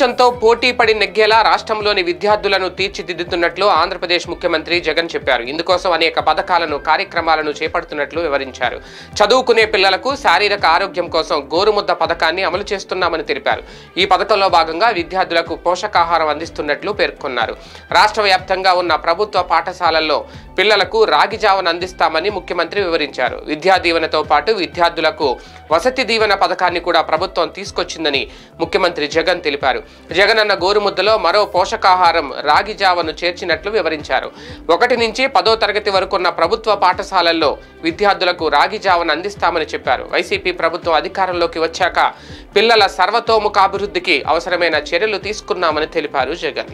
ప్రపంచంతో పోటీ పడి నెగ్గేలా రాష్ట్రంలోని విద్యార్థులను తీర్చిదిద్దుతున్నట్లు ఆంధ్రప్రదేశ్ ముఖ్యమంత్రి జగన్ చెప్పారు. ఇందుకోసం అనేక పథకాలను కార్యక్రమాలను చేపడుతున్నట్లు వివరించారు. చదువుకునే పిల్లలకు శారీరక ఆరోగ్యం కోసం గోరుముద్ద పథకాన్ని అమలు చేస్తున్నామని తెలిపారు. ఈ పథకంలో భాగంగా విద్యార్థులకు పోషకాహారం అందిస్తున్నట్లు పేర్కొన్నారు. రాష్ట్ర వ్యాప్తంగా ఉన్న ప్రభుత్వ పాఠశాలల్లో పిల్లలకు రాగి జావను అందిస్తామని ముఖ్యమంత్రి వివరించారు. విద్యా దీవెనతో పాటు విద్యార్థులకు వసతి దీవెన పథకాన్ని కూడా ప్రభుత్వం తీసుకొచ్చిందని ముఖ్యమంత్రి జగన్ తెలిపారు. జగన్ అన్న గోరుముద్దలో మరో పోషకాహారం రాగి జావను చేర్చినట్లు వివరించారు. ఒకటి నుంచి పదో తరగతి వరకున్న ప్రభుత్వ పాఠశాలల్లో విద్యార్థులకు రాగి జావను అందిస్తామని చెప్పారు. వైసీపీ ప్రభుత్వం అధికారంలోకి వచ్చాక పిల్లల సర్వతోముఖాభివృద్ధికి అవసరమైన చర్యలు తీసుకున్నామని తెలిపారు జగన్.